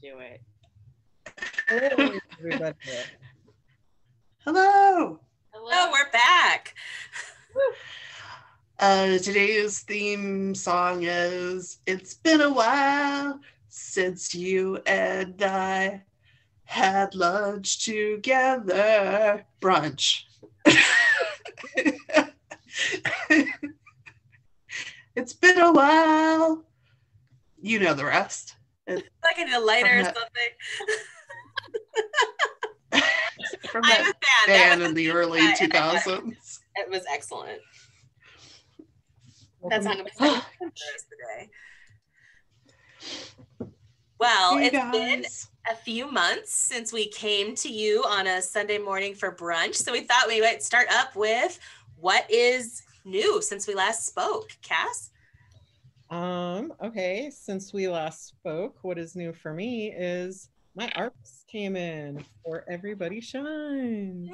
do it. Hello, everybody. Hello. Hello. Oh, we're back. Uh, today's theme song is It's Been a While Since You and I Had Lunch Together. Brunch. it's been a while. You know the rest. Like I need a lighter or something. From I'm a that fan. That band was in the early 2000s. It was excellent. That's not back. gonna be for the rest of the day. Well, Hey, it's been a few months since we came to you on a Sunday morning for brunch. So we thought we might start up with what is new since we last spoke. Cass? Um, okay, since we last spoke, what is new for me is my ARCs came in for Everybody Shines.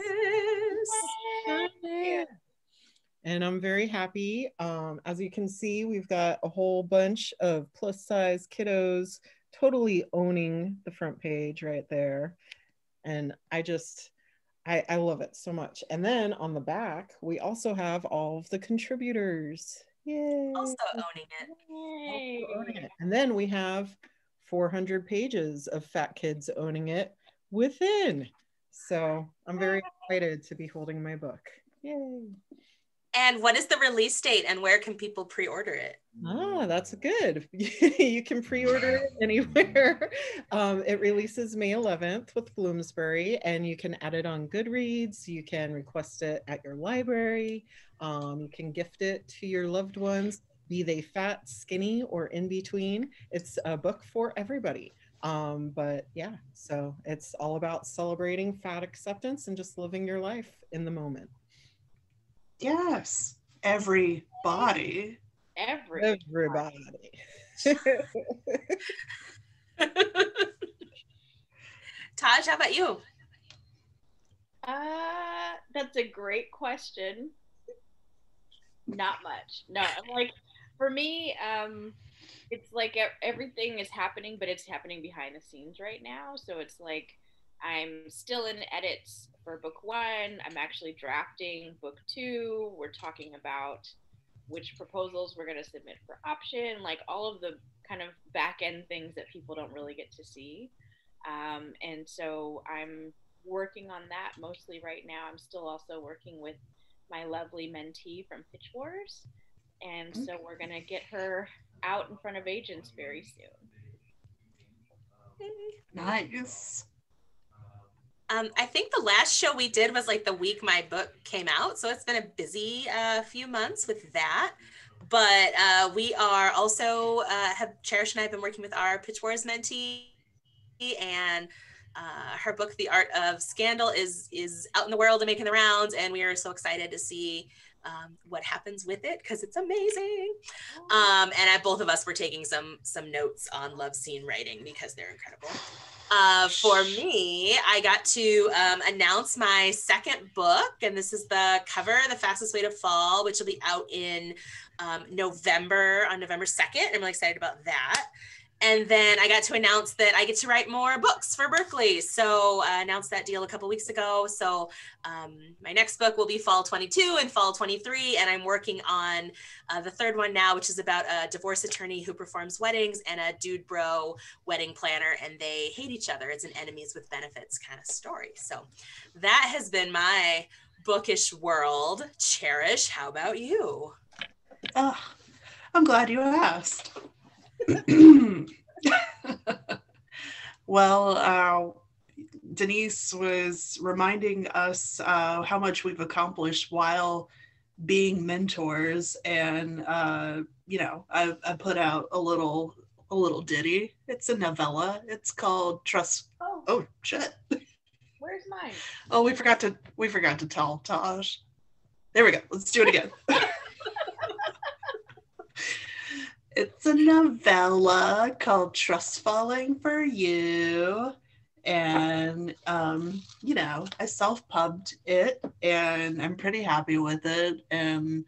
Yes. And I'm very happy. Um, as you can see, we've got a whole bunch of plus size kiddos totally owning the front page right there. And I just, I, I love it so much. And then on the back, we also have all of the contributors. Yay. Also owning it. Also owning it. And then we have 400 pages of fat kids owning it within. So I'm very excited to be holding my book. Yay. And what is the release date and where can people pre-order it? Ah, that's good. you can pre-order it anywhere. Um, it releases May 11th with Bloomsbury, and you can add it on Goodreads. You can request it at your library. Um, you can gift it to your loved ones, be they fat, skinny, or in between. It's a book for everybody. Um, but yeah, so it's all about celebrating fat acceptance and just living your life in the moment. Yes. Everybody. Every Everybody. Taj, how about you? Uh, that's a great question. Not much. No, I'm like, for me, um, it's like everything is happening, but it's happening behind the scenes right now. So it's like I'm still in edits for book one. I'm actually drafting book two. We're talking about which proposals we're going to submit for option, like all of the kind of back end things that people don't really get to see. Um, and so I'm working on that mostly right now. I'm still also working with my lovely mentee from Pitch Wars. And so we're going to get her out in front of agents very soon. Nice. Um, I think the last show we did was like the week my book came out. So it's been a busy uh, few months with that. But uh, we are also, uh, have Cherish and I have been working with our Pitch Wars mentee and uh, her book, The Art of Scandal, is is out in the world and making the rounds, and we are so excited to see um, what happens with it because it's amazing. Um, and I, both of us were taking some some notes on love scene writing because they're incredible. Uh, for me, I got to um, announce my second book, and this is the cover, "The Fastest Way to Fall," which will be out in um, November on November second. I'm really excited about that. And then I got to announce that I get to write more books for Berkley. So I announced that deal a couple weeks ago. So um, my next book will be fall 22 and fall 23. And I'm working on uh, the third one now, which is about a divorce attorney who performs weddings and a dude bro wedding planner. And they hate each other. It's an enemies with benefits kind of story. So that has been my bookish world. Cherish, how about you? Oh, I'm glad you asked. well, uh, Denise was reminding us uh, how much we've accomplished while being mentors, and uh, you know, I, I put out a little a little ditty. It's a novella. It's called Trust. Oh, Oh shit! where's mine? Oh, we forgot to we forgot to tell Taj. There we go. Let's do it again. it's a novella called Trust Falling for You. And um, you know, I self-pubbed it and I'm pretty happy with it. And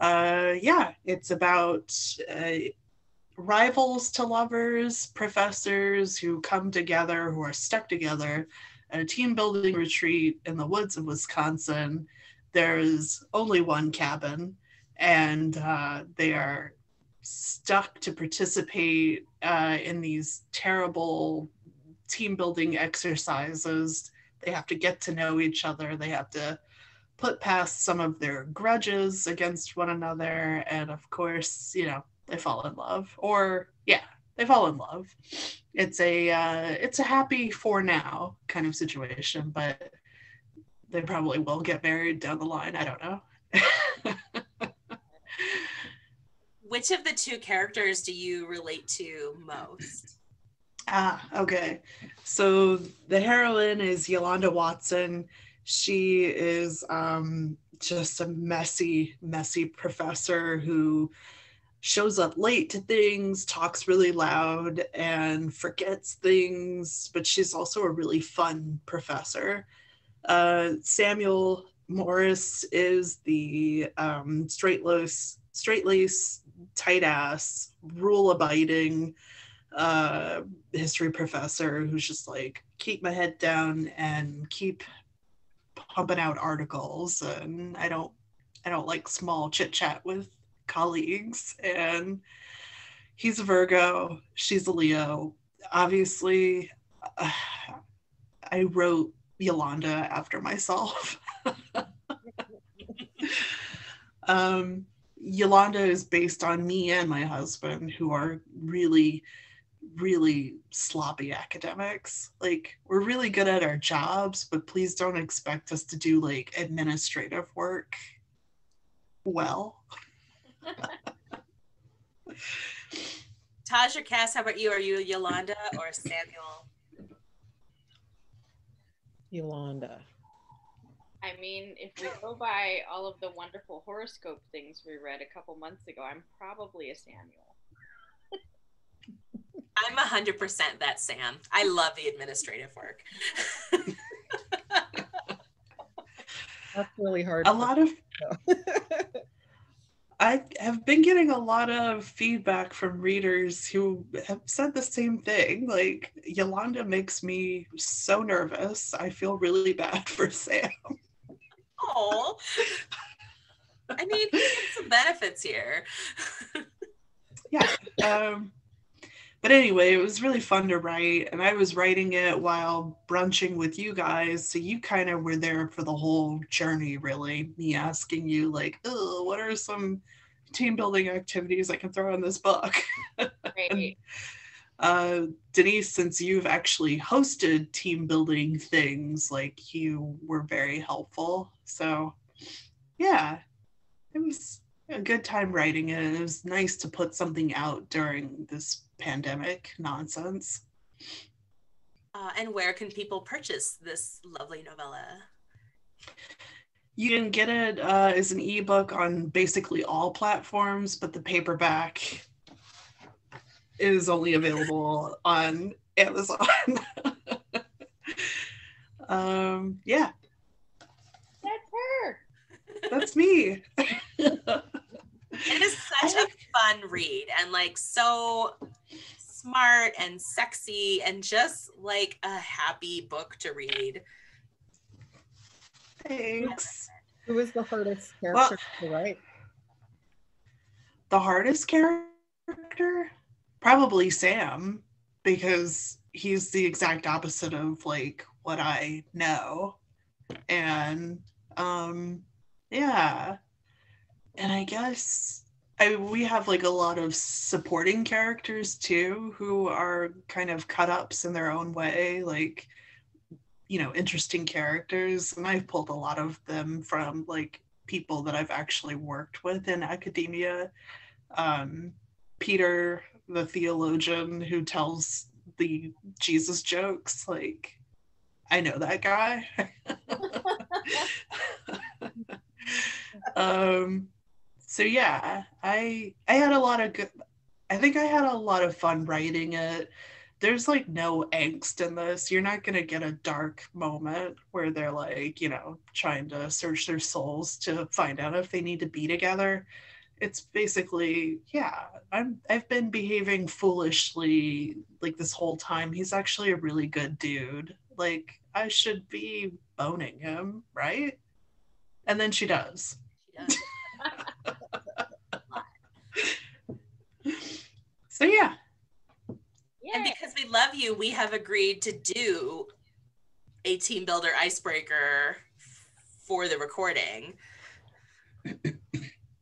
uh yeah, it's about uh, rivals to lovers, professors who come together, who are stuck together at a team building retreat in the woods of Wisconsin. There's only one cabin, and uh, they are stuck to participate uh, in these terrible team building exercises. They have to get to know each other. They have to put past some of their grudges against one another. And of course, you know, they fall in love. Or, yeah, they fall in love. It's a uh, it's a happy for now kind of situation, but they probably will get married down the line. I don't know. Which of the two characters do you relate to most? Ah, okay. So the heroine is Yolanda Watson. She is um, just a messy, messy professor who shows up late to things, talks really loud, and forgets things, but she's also a really fun professor. Uh, Samuel Morris is the um, straight lace, straight lace, tight ass, rule abiding uh, history professor who's just like keep my head down and keep pumping out articles, and I don't I don't like small chit chat with colleagues and he's a Virgo, she's a Leo. Obviously, uh, I wrote Yolanda after myself. um, Yolanda is based on me and my husband, who are really, really sloppy academics. Like, we're really good at our jobs, but please don't expect us to do like administrative work well. Taj or Cass, how about you? Are you Yolanda or Samuel? Yolanda. I mean, if we go by all of the wonderful horoscope things we read a couple months ago, I'm probably a Samuel. I'm 100% that Sam. I love the administrative work. That's really hard. A lot of I have been getting a lot of feedback from readers who have said the same thing. Like, Yolanda makes me so nervous. I feel really bad for Sam. Oh, I mean, some benefits here. yeah. Um, but anyway, it was really fun to write, and I was writing it while brunching with you guys. So you kind of were there for the whole journey, really. Me asking you, like, oh, what are some team building activities I can throw in this book? Right. and, uh, Denise, since you've actually hosted team building things, like you were very helpful. So, yeah, it was a good time writing it. It was nice to put something out during this pandemic nonsense. Uh, and where can people purchase this lovely novella? You can get it uh, as an ebook on basically all platforms, but the paperback is only available on Amazon. um, yeah, That's her. that's me. It is such a fun read and like so smart and sexy and just like a happy book to read. Thanks. Who was the hardest Well- character to write? The hardest character? Probably Sam, because he's the exact opposite of like what I know. And um yeah. And I guess I we have like a lot of supporting characters too who are kind of cut ups in their own way, like you know, interesting characters. And I've pulled a lot of them from like people that I've actually worked with in academia. Um, Peter, the theologian who tells the Jesus jokes, like, I know that guy. um, so yeah, I I had a lot of good. I think I had a lot of fun writing it. There's like no angst in this. You're not gonna get a dark moment where they're like, you know, trying to search their souls to find out if they need to be together. It's basically yeah i'm i've been behaving foolishly like this whole time. He's actually a really good dude. Like i should be boning him right? And then she does. She does. so yeah. And Yeah. because we love you, we have agreed to do a team builder icebreaker for the recording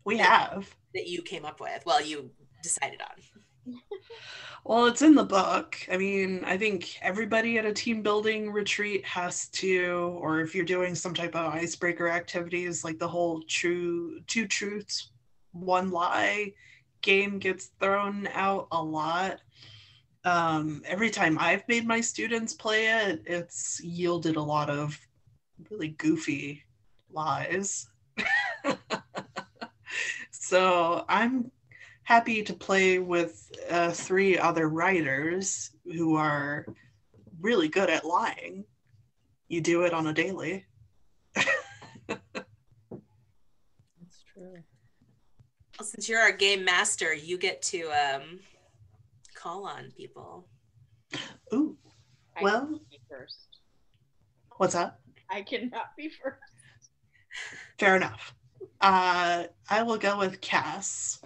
we have that you came up with. Well, you decided on. well it's in the book i mean i think everybody at a team building retreat has to or if you're doing some type of icebreaker activities like the whole true two truths one lie game gets thrown out a lot um, every time i've made my students play it it's yielded a lot of really goofy lies so i'm happy to play with uh, three other writers who are really good at lying. You do it on a daily. That's true. Well, since you're our game master, you get to um, call on people. Ooh, I well- cannot be first. what's up? I cannot be first. Fair enough. Uh, I will go with Cass.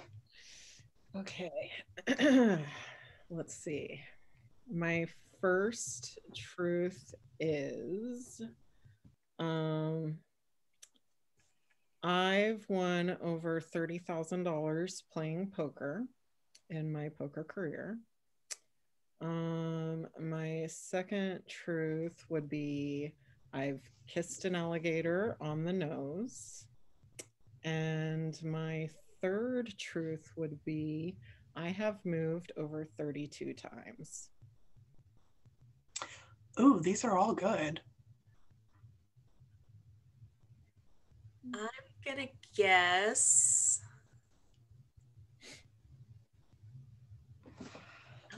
Okay. Let's see. My first truth is um I've won over $30,000 playing poker in my poker career. Um my second truth would be I've kissed an alligator on the nose. And my third truth would be I have moved over 32 times. Ooh, these are all good. I'm gonna guess.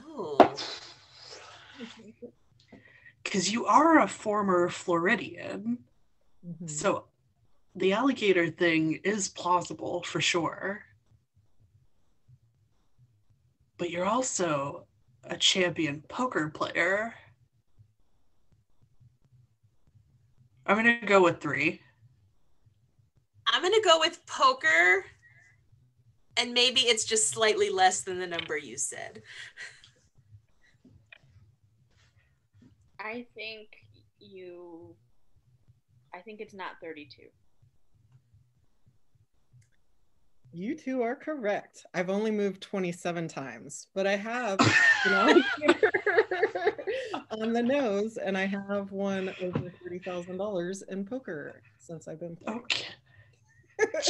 Oh, Because you are a former Floridian. Mhm. So the alligator thing is plausible for sure. But you're also a champion poker player. I'm going to go with three. I'm gonna go with poker, and maybe it's just slightly less than the number you said. I think you. I think it's not 32. You two are correct. I've only moved 27 times, but I have you know, on the nose, and I have won over $30,000 in poker since I've been playing. Okay.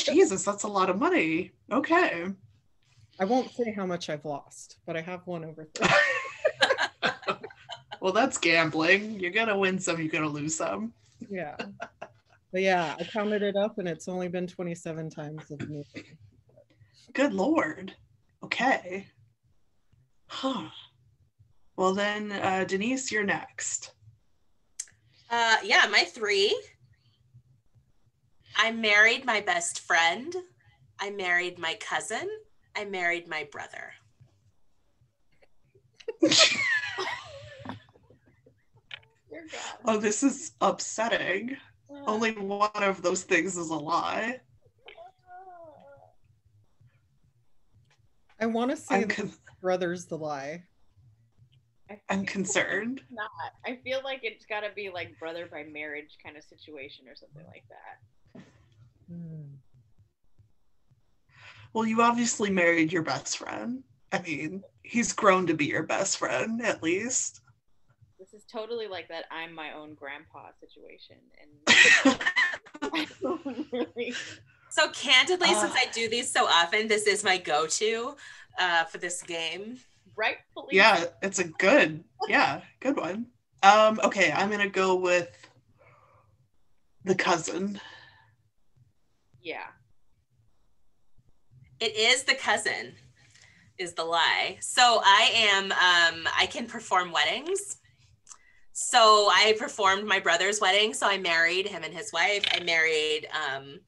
Jesus, that's a lot of money. Okay. I won't say how much I've lost, but I have won over 30. well, that's gambling. You're going to win some, you're going to lose some. Yeah. But yeah, I counted it up and it's only been 27 times of moving. Good Lord. Okay. Huh. Well, then, uh, Denise, you're next. Uh, yeah, my three. I married my best friend. I married my cousin. I married my brother. Oh, this is upsetting. Only one of those things is a lie. I want to say I'm, con- brother's the lie. I I'm concerned. not. I feel like it's got to be like brother by marriage kind of situation or something like that. Hmm. Well, you obviously married your best friend. I mean, he's grown to be your best friend, at least. This is totally like that I'm my own grandpa situation. And I don't really. So candidly, Uh. since I do these so often, this is my go-to uh, for this game. Rightfully. yeah, it's a good, yeah, good one. Um, okay, I'm gonna go with the cousin. Yeah. It is the cousin, is the lie. So I am, um, I can perform weddings. So I performed my brother's wedding. So I married him and his wife. I married um,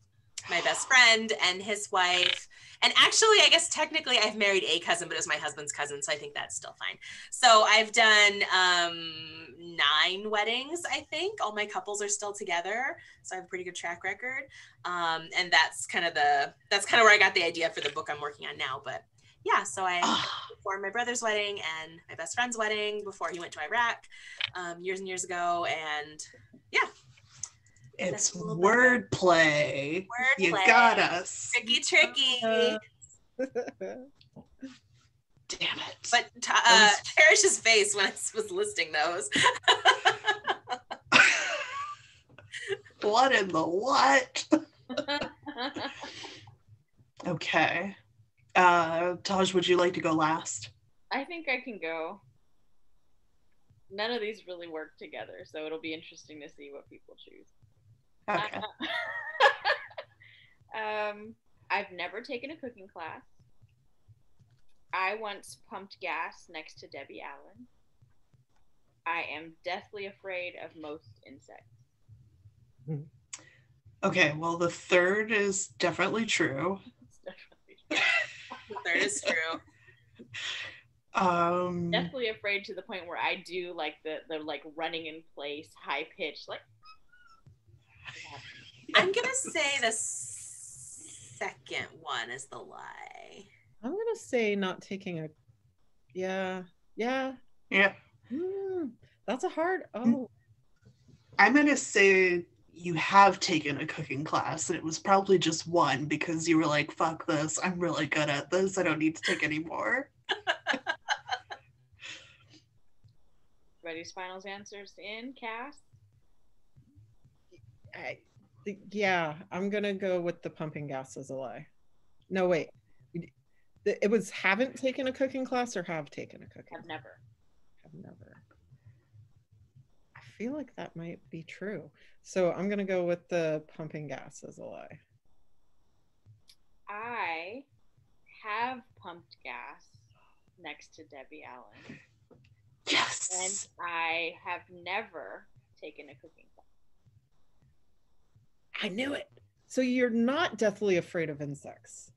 my best friend and his wife. And actually, I guess technically I've married a cousin, but it was my husband's cousin, so I think that's still fine. So I've done um, nine weddings, I think. All my couples are still together, so I have a pretty good track record. Um, and that's kind of the that's kind of where I got the idea for the book I'm working on now. But yeah, so I performed my brother's wedding and my best friend's wedding before he went to Iraq um, years and years ago, and yeah, It's That's a little bit of- wordplay. You got us. tricky, tricky. Uh, Damn it. But t- uh, Parrish's face when I was listing those. what in the what? Okay. Uh, Taj, would you like to go last? I think I can go. None of these really work together, so it'll be interesting to see what people choose. Okay. um, I've never taken a cooking class. I once pumped gas next to Debbie Allen. I am deathly afraid of most insects. Okay, well, the third is definitely true. It's definitely, Third is true. Um, definitely afraid to the point where I do like the the like running in place, high pitch, like I'm gonna say the second one is the lie. I'm gonna say not taking a. Yeah, yeah. yeah, Hmm, that's a hard. Oh, I'm going to say you have taken a cooking class, and it was probably just one because you were like, fuck this. I'm really good at this. I don't need to take any more. everybody's final answers in Cass. I, yeah. I'm gonna go with the pumping gas as a lie. No, wait. It was haven't taken a cooking class or have taken a cooking. Have never. Have never. I feel like that might be true. So I'm gonna go with the pumping gas as a lie. I have pumped gas next to Debbie Allen, Yes. and I have never taken a cooking class. I knew it. So you're not deathly afraid of insects,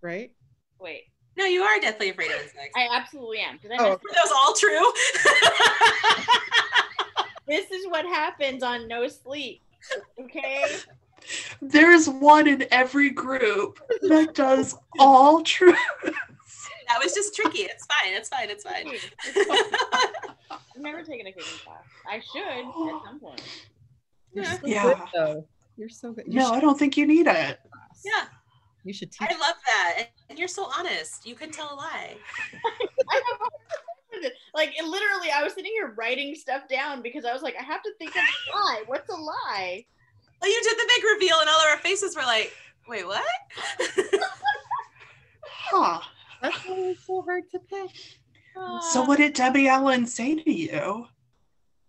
right? Wait, No, you are deathly afraid of insects. I absolutely am. Because Oh. Were those all true? this is what happens on no sleep. Okay. There's one in every group that does all true. that was just tricky. It's fine. It's fine. It's fine. I've never taken a cooking class. I should at some point. You're so Yeah. good, though. You're so good. You No, I don't think you need it. yeah, you should teach. I love that. And- And you're so honest. You couldn't tell a lie. I have a hard time with it. Like literally, I was sitting here writing stuff down because I was like, I have to think of a lie. What's a lie? Well, you did the big reveal, and all of our faces were like, "Wait, what?" Huh. That's why it's so hard to pick. So Uh, what did Debbie Allen say to you?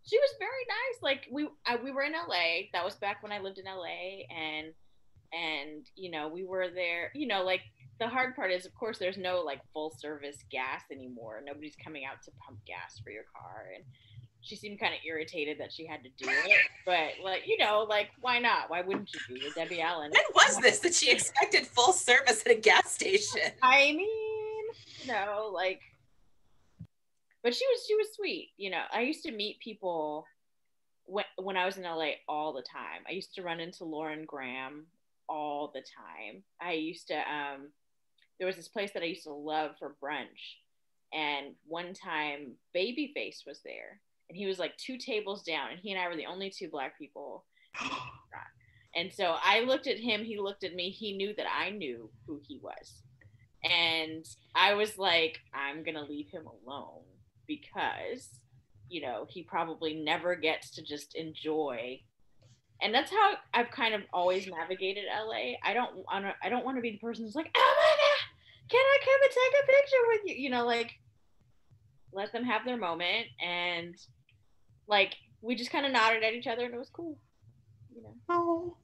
She was very nice. Like we I, we were in LA. That was back when I lived in LA, and and you know we were there. You know, like the hard part is, of course, there's no like full service gas anymore. Nobody's coming out to pump gas for your car, and she seemed kind of irritated that she had to do it. But like you know, like why not? Why wouldn't you do You're Debbie Allen. When was this that she expected full service at a gas station? I mean, you know, like, but she was she was sweet. You know, I used to meet people when when I was in LA all the time. I used to run into Lauren Graham all the time. I used to um, there was this place that I used to love for brunch, and one time Babyface was there, and he was like two tables down, and he and I were the only two black people and so I looked at him, he looked at me, he knew that I knew who he was. And I was like, I'm going to leave him alone because, you know, he probably never gets to just enjoy. And that's how I've kind of always navigated LA. I don't want to I don't want to be the person who's like, "Oh my god, can I come and take a picture with you?" You know, like let them have their moment and like we just kind of nodded at each other and it was cool. You know. Oh,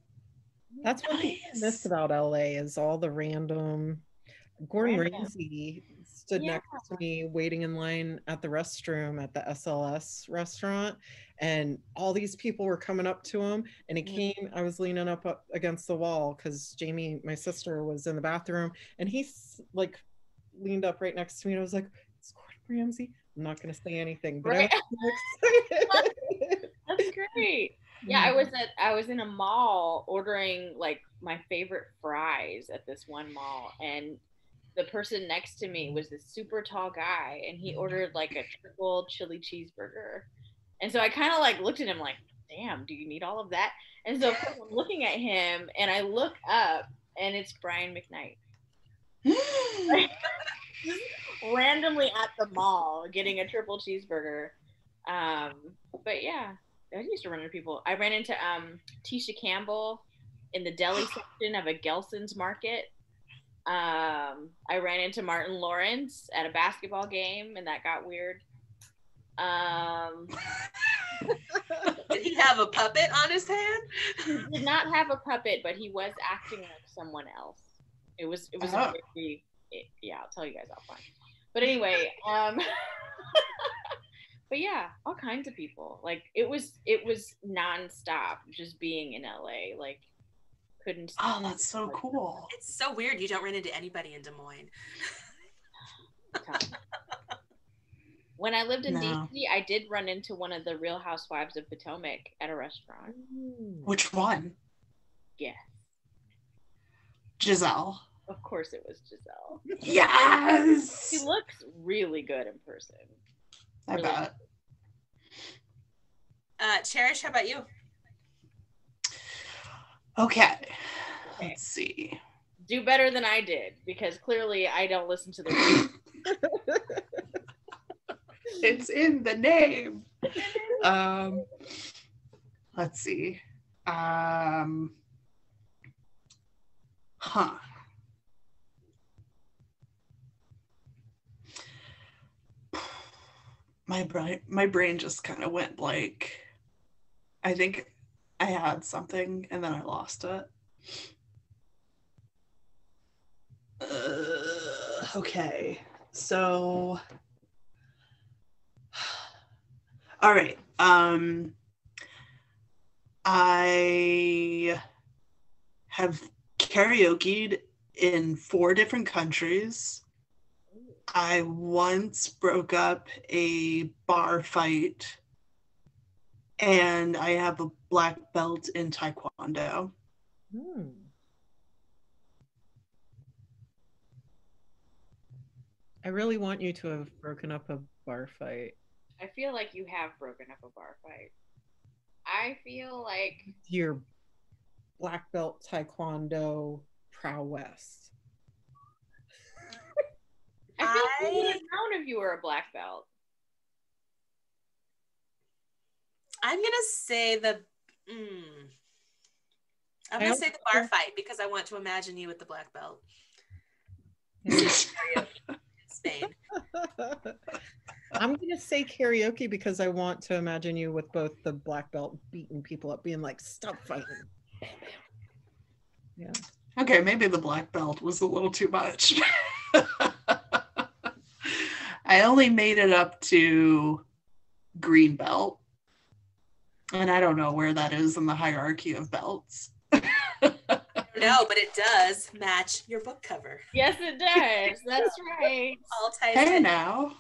That's what I miss about LA is all the random. Gordon Random. Ramsay stood Yeah. next to me waiting in line at the restroom at the SLS restaurant, and all these people were coming up to him. And he came, I was leaning up, up against the wall because Jamie, my sister, was in the bathroom, and he's like leaned up right next to me. And I was like, It's Gordon Ramsay. I'm not going to say anything, but Right. I was excited. That's great. Yeah, I was at I was in a mall ordering like my favorite fries at this one mall and the person next to me was this super tall guy and he ordered like a triple chili cheeseburger. And so I kind of like looked at him like, "Damn, do you need all of that?" And so I'm looking at him and I look up and it's Brian McKnight. randomly at the mall getting a triple cheeseburger. Um, but yeah, I used to run into people. I ran into um, Tisha Campbell in the deli section of a Gelson's market. Um, I ran into Martin Lawrence at a basketball game, and that got weird. Um, Did he have a puppet on his hand? he did not have a puppet, but he was acting like someone else. It was it was a very it, yeah. I'll tell you guys offline. But anyway, um, but yeah, all kinds of people. Like it was it was nonstop, just being in LA. Like couldn't. oh, that's so cool. It's so weird you don't run into anybody in Des Moines. When I lived in No. DC, I did run into one of the Real Housewives of Potomac at a restaurant. Which one? Yeah, Gizelle. of course it was Gizelle. Yes. She looks really good in person. I really bet. Uh, Cherish, how about you? Okay. Okay. Let's see. do better than I did because clearly I don't listen to the It's in the name. Um, let's see. Um, huh. My brain, my brain just kind of went blank. I think I had something and then I lost it. Uh, okay, so all right. Um, I have karaokeed in four different countries. I once broke up a bar fight, and I have a black belt in Taekwondo. Hmm. I really want you to have broken up a bar fight. I feel like you have broken up a bar fight. I feel like Your black belt taekwondo prowess. I feel like you I- would have known if you were a black belt. I'm gonna say the. Mm, I'm gonna say the bar feel- fight because I want to imagine you with the black belt Spain. I'm gonna say karaoke because I want to imagine you with both the black belt beating people up, being like, "Stop fighting!" Bam, bam. Yeah. Okay, maybe the black belt was a little too much. I only made it up to green belt. And I don't know where that is in the hierarchy of belts. No, but it does match your book cover. Yes, it does. That's right. All ties Hey in. now.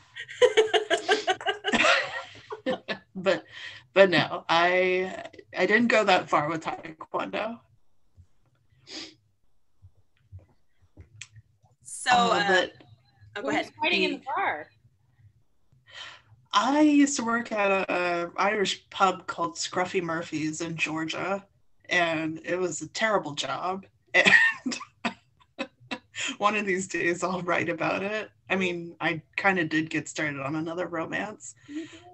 but but no, I I didn't go that far with Taekwondo. so, Uh, uh, but oh, go Who's ahead. fighting in the bar? I used to work at a, a Irish pub called Scruffy Murphy's in Georgia, and it was a terrible job. And one of these days, I'll write about it. I mean, I kind of did get started on another romance,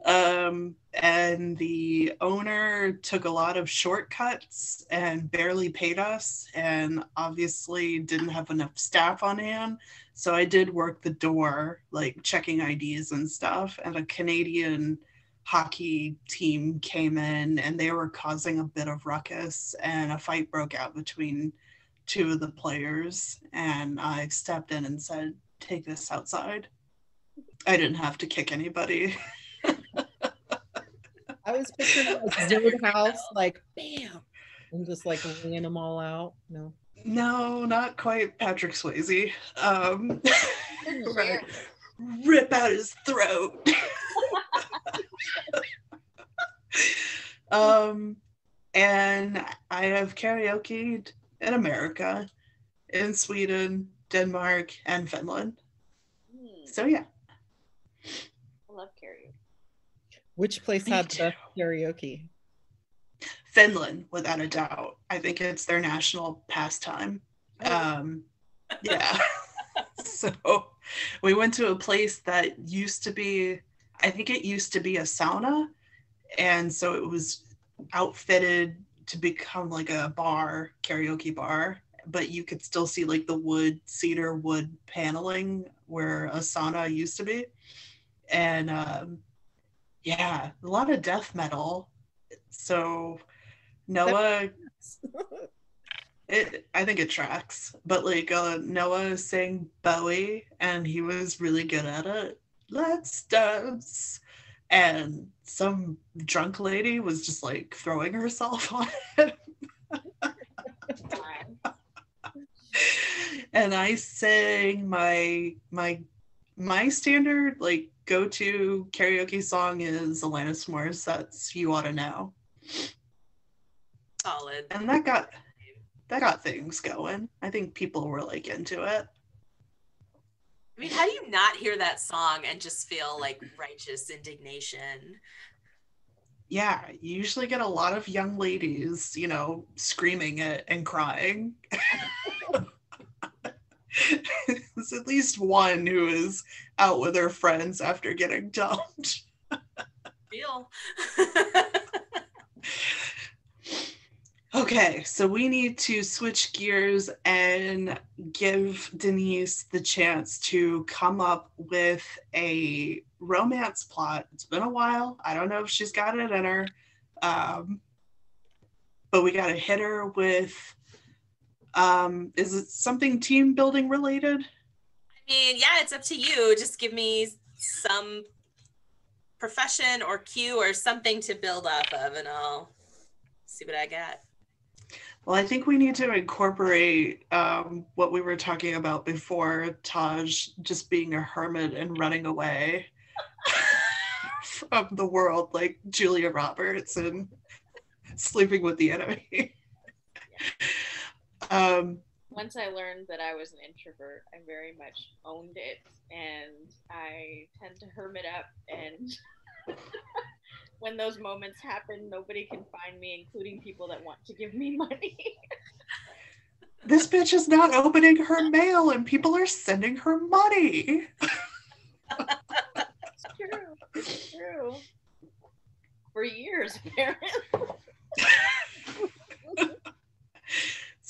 um, and the owner took a lot of shortcuts and barely paid us, and obviously didn't have enough staff on hand. So I did work the door, like checking IDs and stuff. And a Canadian hockey team came in and they were causing a bit of ruckus, and a fight broke out between two of the players. And I stepped in and said, Take this outside. I didn't have to kick anybody. I was picturing a Zord House, like bam, and just like laying them all out. No. No, not quite Patrick Swayze. Um, right. Rip out his throat. um, and I have karaoke in America, in Sweden, Denmark, and Finland. Hmm, So yeah, I love karaoke. Which place Me had too. the karaoke? Finland, without a doubt. I think it's their national pastime. Um, yeah. so we went to a place that used to be, I think it used to be a sauna. And so it was outfitted to become like a bar, karaoke bar. But you could still see like the wood, cedar wood paneling where a sauna used to be. And um, yeah, a lot of death metal. So Noah it, I think it tracks, but like uh, Noah sang Bowie and he was really good at it. Let's dance. And some drunk lady was just like throwing herself on it. And I sang my my my standard like go to karaoke song is Alanis Morissette's "You Ought to Know," Solid. and that got that got things going. I think people were like into it. I mean, how do you not hear that song and just feel like righteous indignation? Yeah, you usually get a lot of young ladies, you know, screaming it and crying. There's at least one who is out with her friends after getting dumped. Real. Okay, so we need to switch gears and give Denise the chance to come up with a romance plot. It's been a while. I don't know if she's got it in her. Um, but we got to hit her with um, is it something team building related? I mean, yeah, it's up to you. Just give me some profession or cue or something to build off of, and I'll see what I got. Well, I think we need to incorporate um, what we were talking about before Taj just being a hermit and running away from the world, like Julia Roberts and sleeping with the enemy. um, Once I learned that I was an introvert, I very much owned it, and I tend to hermit up. And when those moments happen, nobody can find me, including people that want to give me money. this bitch is not opening her mail and people are sending her money. it's true. It's true. For years, apparently.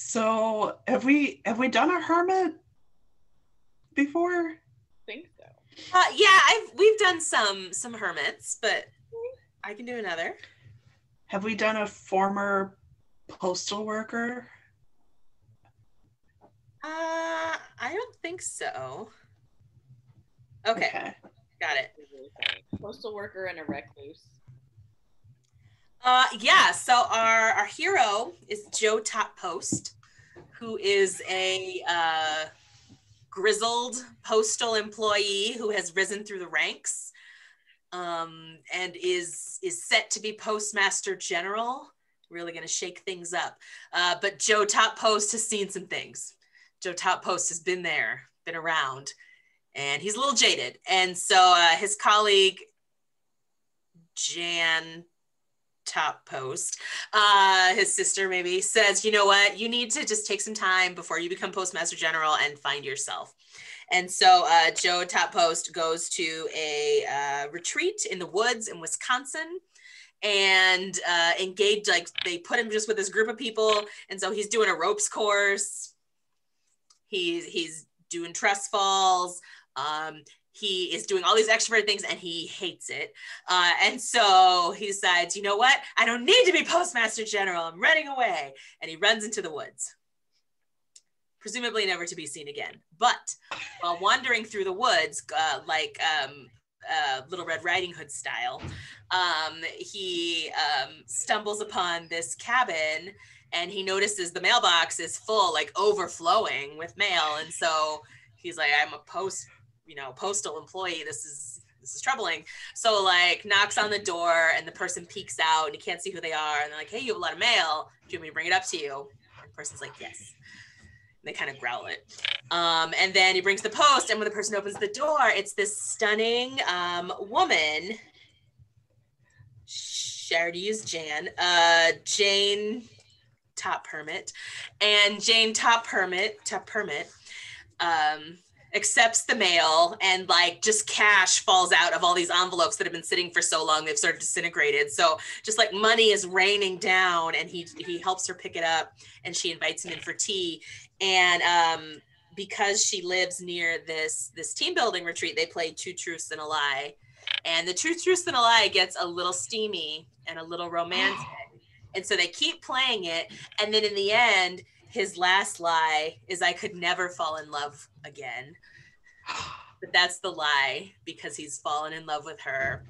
So have we have we done a hermit before? think so. Uh, yeah, I've we've done some some hermits, but I can do another. Have we done a former postal worker? Uh, I don't think so. Okay, got it. Postal worker and a recluse. Uh, yeah. So our our hero is Joe Top Post, who is a uh, grizzled postal employee who has risen through the ranks, um, and is is set to be postmaster general. Really going to shake things up. Uh, but Joe Top Post has seen some things. Joe Top Post has been there, been around, and he's a little jaded. And so uh, his colleague Jan top post uh his sister maybe says you know what you need to just take some time before you become postmaster general and find yourself and so uh, joe top post goes to a uh, retreat in the woods in wisconsin and uh, engaged like they put him just with this group of people and so he's doing a ropes course he's he's doing trust falls um, he is doing all these extroverted things and he hates it. Uh, and so he decides, you know what? I don't need to be postmaster general. I'm running away. And he runs into the woods. Presumably never to be seen again. But while wandering through the woods, uh, like um, uh, Little Red Riding Hood style, um, he um, stumbles upon this cabin and he notices the mailbox is full, like overflowing with mail. And so he's like, I'm a post, you know, postal employee. This is this is troubling. So like knocks on the door and the person peeks out and he can't see who they are. And they're like, hey, you have a lot of mail. Do you want me to bring it up to you? And the person's like, yes. They kind of growl it. Um, and then he brings the post. And when the person opens the door, it's this stunning um, woman. Shared use Jan. Uh, Jane Top Permit. And Jane Top Permit, Top Permit. Um, accepts the mail and like just cash falls out of all these envelopes that have been sitting for so long they've sort of disintegrated so just like money is raining down and he he helps her pick it up and she invites him in for tea and um because she lives near this this team building retreat they play two truths and a lie and the two truths and a lie gets a little steamy and a little romantic and so they keep playing it and then in the end his last lie is I could never fall in love again. But that's the lie because he's fallen in love with her.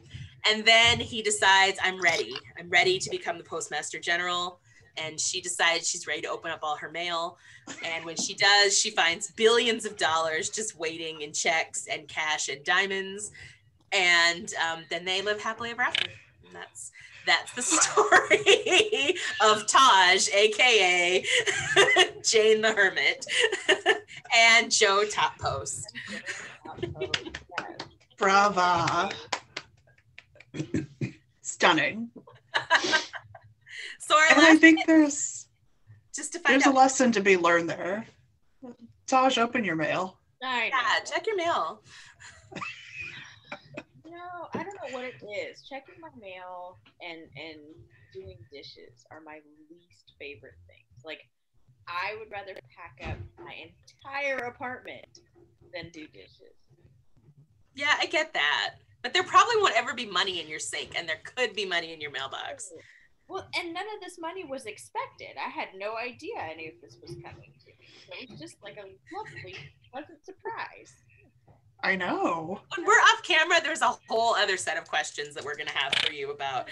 And then he decides, I'm ready. I'm ready to become the postmaster general. And she decides she's ready to open up all her mail. And when she does, she finds billions of dollars just waiting in checks and cash and diamonds. And um, then they live happily ever after. And that's that's the story of Taj, aka Jane the Hermit, and Joe Top Post. Brava. Stunning. So our And I think there's just to find there's a lesson to be learned there. Taj, open your mail. I know. Yeah, check your mail. No, I don't know what it is. Checking my mail and and doing dishes are my least favorite things. Like I would rather pack up my entire apartment than do dishes. Yeah, I get that. But there probably won't ever be money in your sink, and there could be money in your mailbox. Well, and none of this money was expected. I had no idea any of this was coming to me. So it was just like a lovely, pleasant surprise. I know. When we're off camera, there's a whole other set of questions that we're going to have for you about.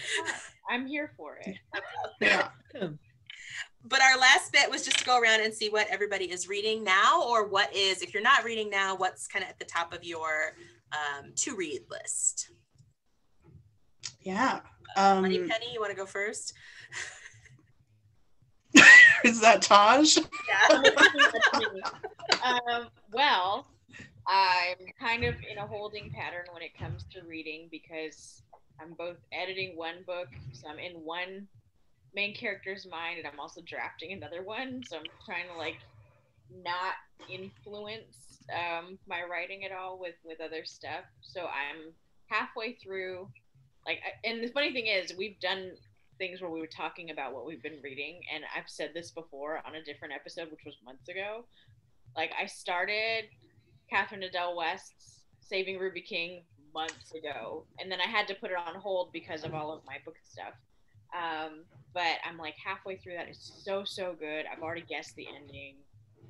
I'm here for it. Yeah. But our last bit was just to go around and see what everybody is reading now, or what is, if you're not reading now, what's kind of at the top of your um, to read list. Yeah. Money Um, Penny, you want to go first? is that Taj? Yeah. um, well, I'm kind of in a holding pattern when it comes to reading because I'm both editing one book, so I'm in one main character's mind, and I'm also drafting another one. So I'm trying to like not influence um, my writing at all with with other stuff. So I'm halfway through. Like, and the funny thing is, we've done things where we were talking about what we've been reading, and I've said this before on a different episode, which was months ago. Like, I started Catherine Adel West's Saving Ruby King months ago, and then I had to put it on hold because of all of my book stuff. Um, but I'm like halfway through that. It's so so good. I've already guessed the ending.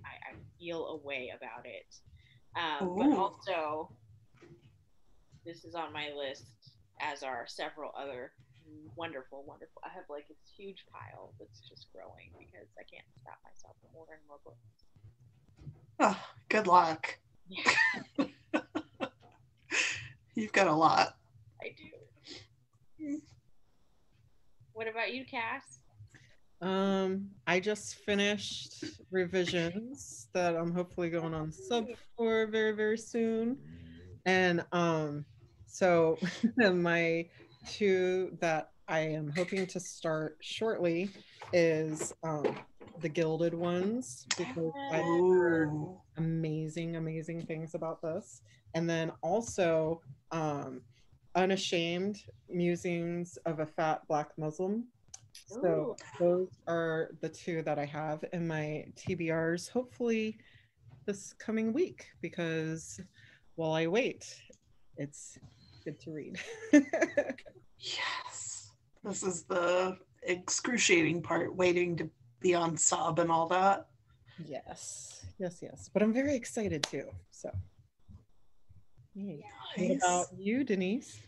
I, I feel a way about it. Um, but also, this is on my list, as are several other wonderful, wonderful. I have like this huge pile that's just growing because I can't stop myself from ordering more books. Oh, good luck. Yeah, You've got a lot. I do. What about you, Cass? Um, I just finished revisions that I'm hopefully going on sub for very, very soon. And um, so my two that I am hoping to start shortly is um the gilded ones because I heard amazing, amazing things about this. And then also um unashamed musings of a fat black Muslim. So those are the two that I have in my TBRs, hopefully this coming week, because while I wait, it's good to read. Yes. This is the excruciating part, waiting to be on sub and all that. Yes, yes, yes. But I'm very excited too. So, Yay. what about you, Denise?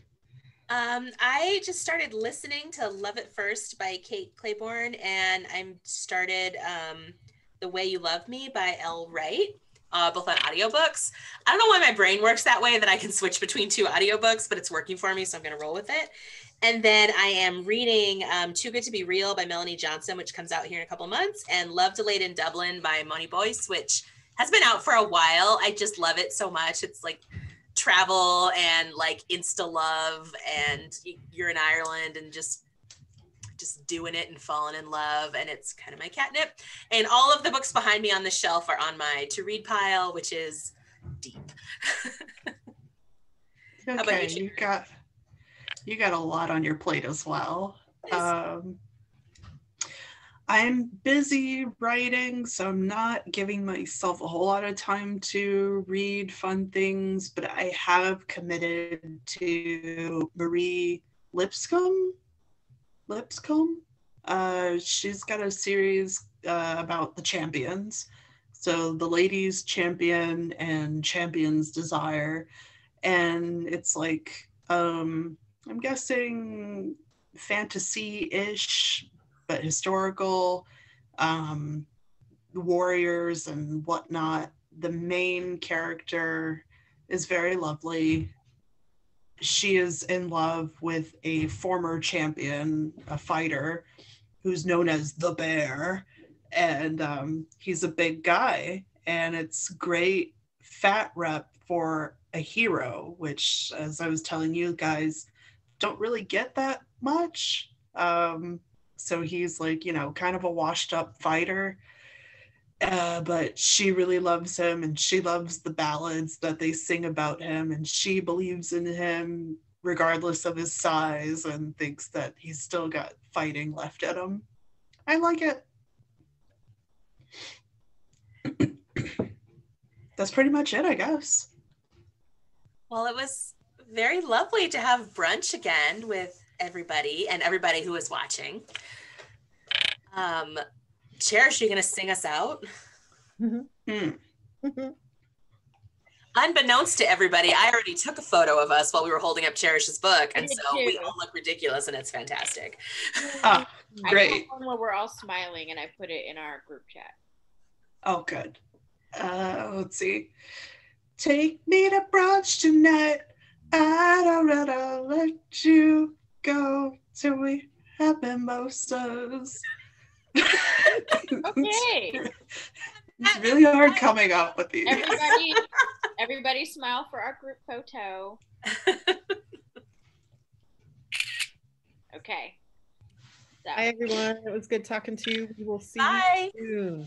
Um, I just started listening to Love It First by Kate Clayborn, and I'm started um, The Way You Love Me by Elle Wright, uh, both on audiobooks. I don't know why my brain works that way that I can switch between two audiobooks, but it's working for me, so I'm going to roll with it. And then I am reading um, Too Good to Be Real by Melanie Johnson, which comes out here in a couple months, and Love Delayed in Dublin by Moni Boyce, which has been out for a while. I just love it so much. It's like travel and like insta love and you're in Ireland and just just doing it and falling in love and it's kind of my catnip and all of the books behind me on the shelf are on my to read pile which is deep about you, Okay, you got you got a lot on your plate as well. Um, I'm busy writing, so I'm not giving myself a whole lot of time to read fun things, but I have committed to Marie Lipscomb. Lipscomb? Uh, she's got a series uh, about the champions. So the ladies champion and champions desire. And it's like, um, I'm guessing fantasy-ish but historical um, warriors and whatnot. The main character is very lovely. She is in love with a former champion, a fighter, who's known as the Bear, and um, he's a big guy. And it's great fat rep for a hero, which, as I was telling you guys, don't really get that much. Um, so he's like, you know, kind of a washed up fighter. Uh, but she really loves him and she loves the ballads that they sing about him and she believes in him regardless of his size and thinks that he's still got fighting left at him. I like it. That's pretty much it, I guess. well it was very lovely to have brunch again with everybody and everybody who was watching um cherish you gonna sing us out Hmm. unbeknownst to everybody, I already took a photo of us while we were holding up Cherish's book, and did so we all look ridiculous, and it's fantastic. I great. took one where we're all smiling, and I put it in our group chat. Oh, good. Uh, let's see. Take me to brunch tonight. I don't wanna let you go till we have mimosas. Okay, it's really hard coming up with these. everybody, everybody, smile for our group photo. Okay. So. Hi, everyone. It was good talking to you. We will see Bye. you soon.